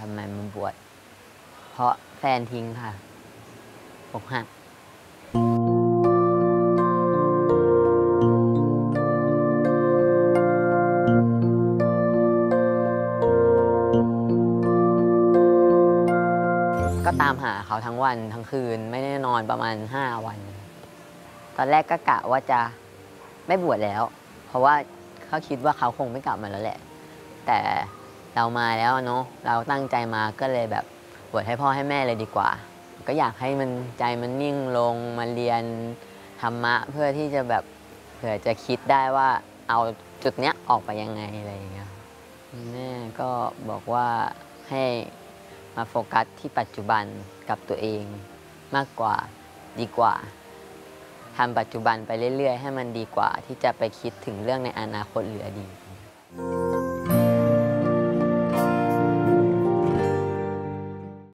ทำไมมาบวชเพราะแฟนทิ้งค่ะอกหักก็ตามหาเขาทั้งวันทั้งคืนไม่ได้นอนประมาณ 5 วัน ตอนแรกก็กะว่าจะไม่บวชแล้ว เพราะว่าเขาคิดว่าเขาคงไม่กลับมาแล้วแหละ แต่ เรามาแล้วเนาะเราตั้งใจมาก็เลยแบบบวชให้พ่อให้แม่เลยดีกว่า ก็อยากให้มันใจมันนิ่งลงมาเรียนธรรมะเพื่อที่จะแบบเผื่อจะคิดได้ว่าเอาจุดเนี้ยออกไปยังไงอะไรอย่างเงี้ยแม่ก็บอกว่าให้มาโฟกัสที่ปัจจุบันกับตัวเองมากกว่าดีกว่าทำปัจจุบันไปเรื่อย ๆ ให้มันดีกว่าที่จะไปคิดถึงเรื่องในอนาคตหรืออดี